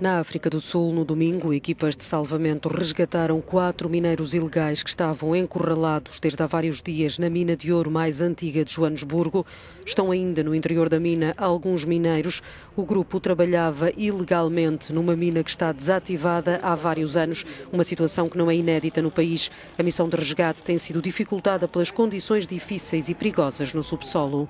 Na África do Sul, no domingo, equipas de salvamento resgataram quatro mineiros ilegais que estavam encurralados desde há vários dias na mina de ouro mais antiga de Joanesburgo. Estão ainda no interior da mina alguns mineiros. O grupo trabalhava ilegalmente numa mina que está desativada há vários anos, uma situação que não é inédita no país. A missão de resgate tem sido dificultada pelas condições difíceis e perigosas no subsolo.